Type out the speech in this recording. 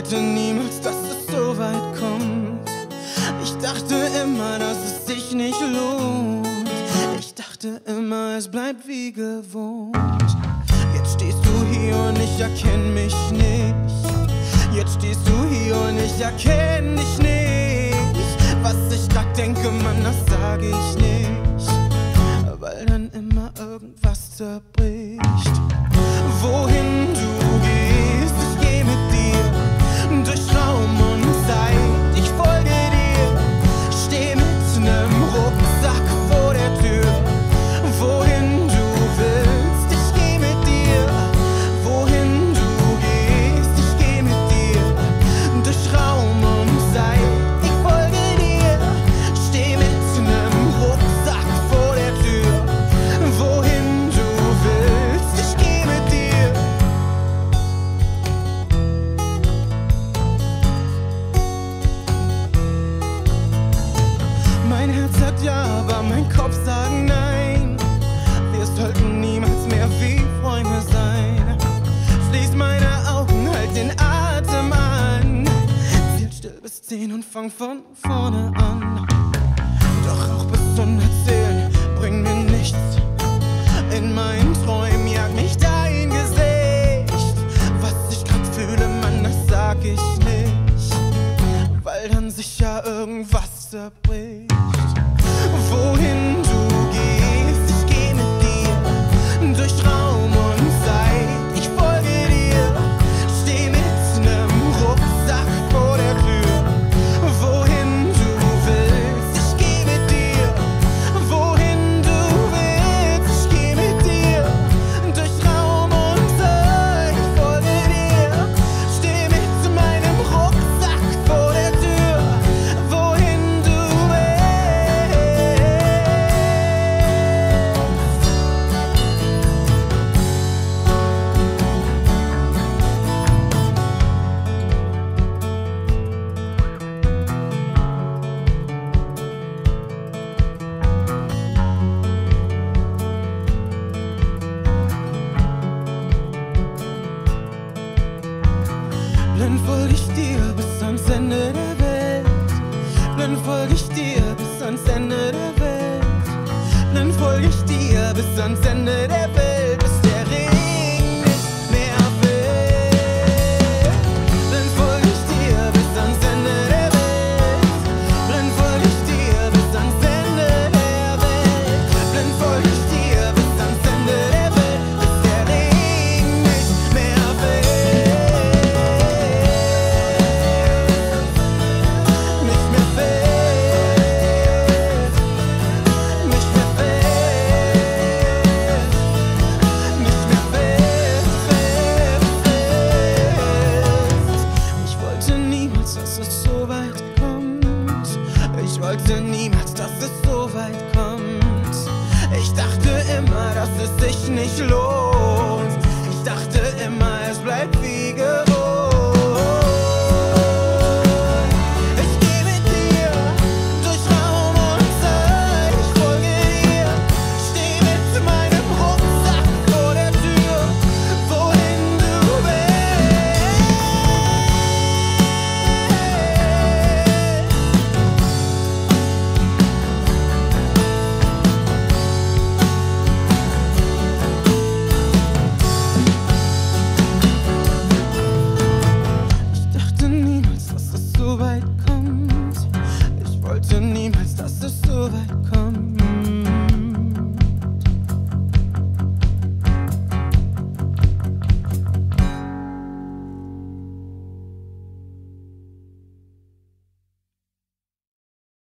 wollte niemals, dass es so weit kommt. Ich dachte immer, dass es sich nicht lohnt. Ich dachte immer, es bleibt wie gewohnt. Jetzt stehst du hier und ich erkenn mich nicht. Jetzt stehst du hier und ich erkenn dich nicht. Was ich da denke, Mann, das sage ich nicht. Weil dann immer irgendwas zerbricht. Woher Kopf sagt nein. Wir sollten niemals mehr wie Freunde sein. Schließ meine Augen, halt den Atem an. Zähl still bis zehn und fang von vorne an. Doch auch bis hundert zählen bringt mir nichts. In meinen Träumen jagt mich dein Gesicht. Was ich grad fühle, Mann, das sag ich nicht. Weil dann sicher irgendwas zerbricht. Blind folg ich dir bis ans Ende der Welt. Blind folg ich dir bis ans Ende der Welt. Blind folg ich dir bis ans Ende der Welt, dass es so weit kommt. Ich dachte immer, dass es sich nicht lohnt.